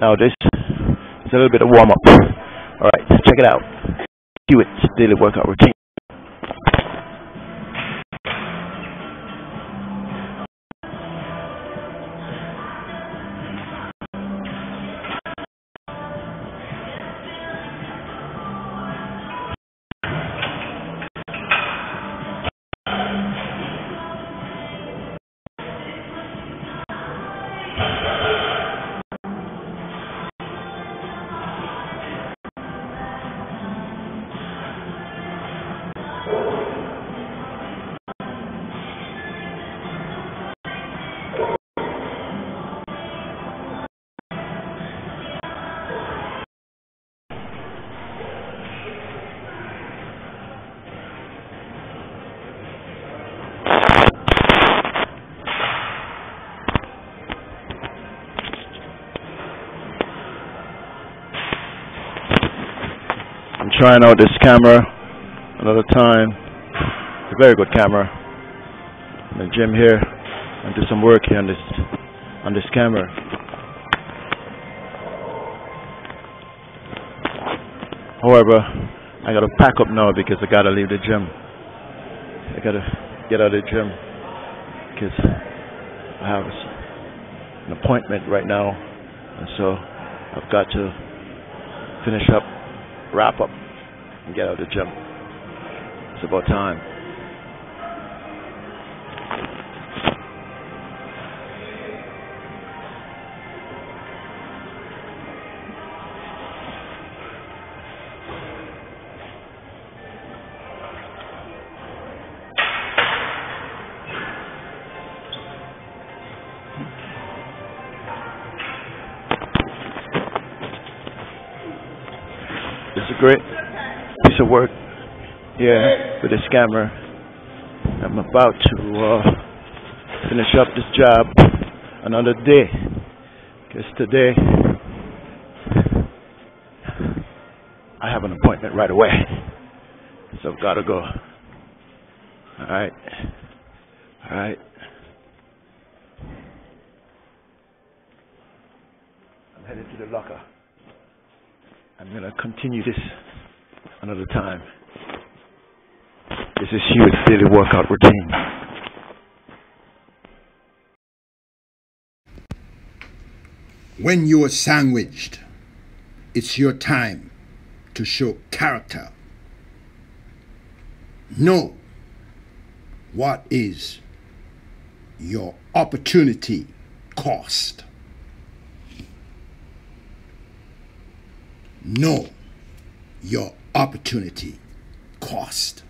Now this is a little bit of warm up. All right, check it out. Hewitt's daily workout routine. Trying out this camera another time. It's a very good camera. In the gym here and do some work here on this on this camera. However, I gotta pack up now because I gotta leave the gym. I gotta get out of the gym because I have an appointment right now, and so I've got to finish up wrap up and get out of the gym. It's about time. Great of work here with a scammer. I'm about to uh, finish up this job another day. Because today I have an appointment right away. So I've got to go. Alright. Alright. I'm headed to the locker. I'm going to continue this another time. This is Hewitt's daily workout routine. When you are sandwiched, it's your time to show character. Know what is your opportunity cost. Know your opportunity cost.